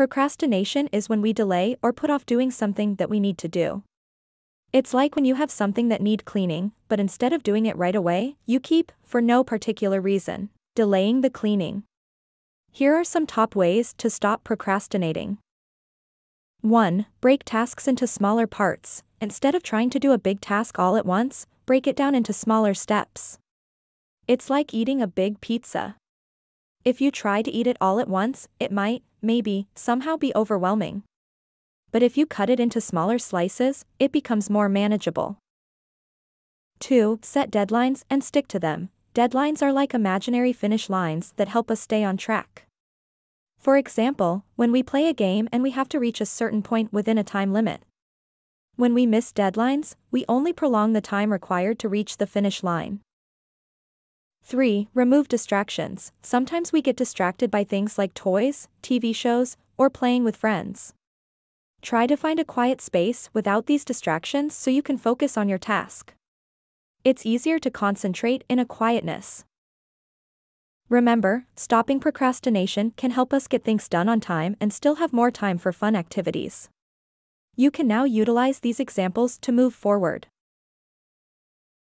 Procrastination is when we delay or put off doing something that we need to do. It's like when you have something that need cleaning, but instead of doing it right away, you keep, for no particular reason, delaying the cleaning. Here are some top ways to stop procrastinating. 1. Break tasks into smaller parts. Instead of trying to do a big task all at once, break it down into smaller steps. It's like eating a big pizza. If you try to eat it all at once, it might, maybe, somehow be overwhelming. But if you cut it into smaller slices, it becomes more manageable. 2. Set deadlines and stick to them. Deadlines are like imaginary finish lines that help us stay on track. For example, when we play a game and we have to reach a certain point within a time limit. When we miss deadlines, we only prolong the time required to reach the finish line. 3. Remove distractions. Sometimes we get distracted by things like toys, TV shows, or playing with friends. Try to find a quiet space without these distractions so you can focus on your task. It's easier to concentrate in a quietness. Remember, stopping procrastination can help us get things done on time and still have more time for fun activities. You can now utilize these examples to move forward.